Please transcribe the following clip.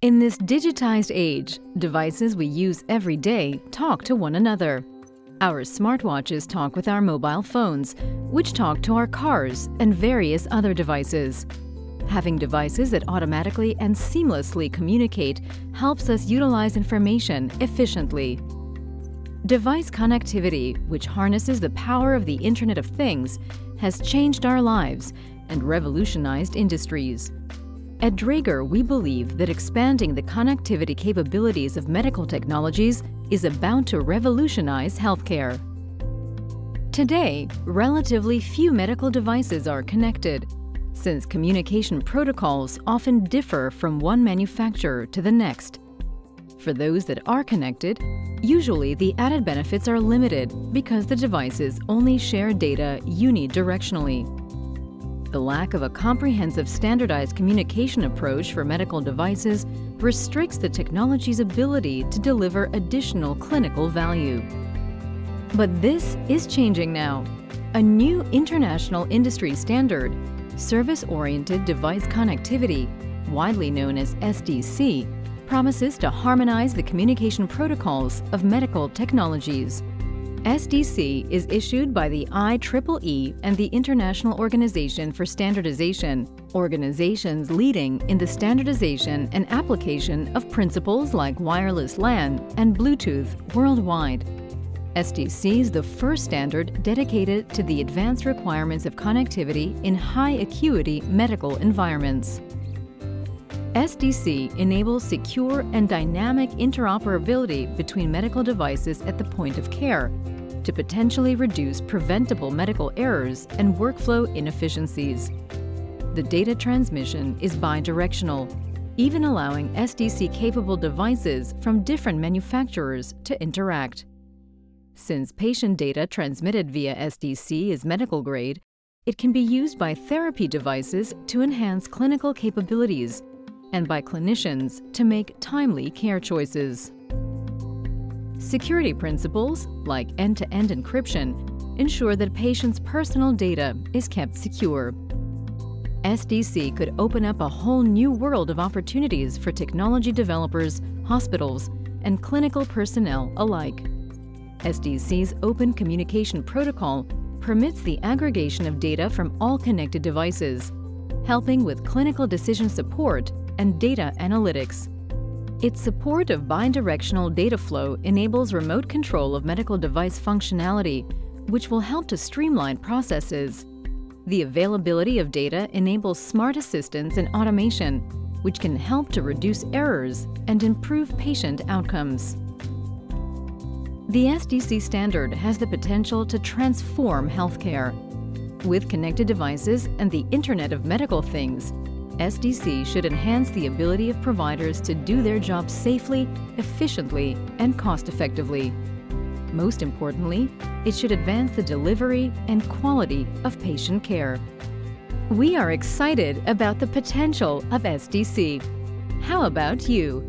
In this digitized age, devices we use every day talk to one another. Our smartwatches talk with our mobile phones, which talk to our cars and various other devices. Having devices that automatically and seamlessly communicate helps us utilize information efficiently. Device connectivity, which harnesses the power of the Internet of Things, has changed our lives and revolutionized industries. At Draeger, we believe that expanding the connectivity capabilities of medical technologies is about to revolutionize healthcare. Today, relatively few medical devices are connected, since communication protocols often differ from one manufacturer to the next. For those that are connected, usually the added benefits are limited because the devices only share data unidirectionally. The lack of a comprehensive standardized communication approach for medical devices restricts the technology's ability to deliver additional clinical value. But this is changing now. A new international industry standard, Service-Oriented Device Connectivity, widely known as SDC, promises to harmonize the communication protocols of medical technologies. SDC is issued by the IEEE and the International Organization for Standardization, organizations leading in the standardization and application of principles like wireless LAN and Bluetooth worldwide. SDC is the first standard dedicated to the advanced requirements of connectivity in high-acuity medical environments. SDC enables secure and dynamic interoperability between medical devices at the point of care to potentially reduce preventable medical errors and workflow inefficiencies. The data transmission is bidirectional, even allowing SDC-capable devices from different manufacturers to interact. Since patient data transmitted via SDC is medical grade, it can be used by therapy devices to enhance clinical capabilities and by clinicians to make timely care choices. Security principles, like end-to-end -end encryption, ensure that patients' personal data is kept secure. SDC could open up a whole new world of opportunities for technology developers, hospitals, and clinical personnel alike. SDC's Open Communication Protocol permits the aggregation of data from all connected devices, helping with clinical decision support and data analytics. Its support of bidirectional data flow enables remote control of medical device functionality, which will help to streamline processes. The availability of data enables smart assistance and automation, which can help to reduce errors and improve patient outcomes. The SDC standard has the potential to transform healthcare. With connected devices and the Internet of Medical Things, SDC should enhance the ability of providers to do their job safely, efficiently, and cost-effectively. Most importantly, it should advance the delivery and quality of patient care. We are excited about the potential of SDC. How about you?